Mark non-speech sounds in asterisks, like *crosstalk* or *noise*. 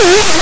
Ooh! *laughs*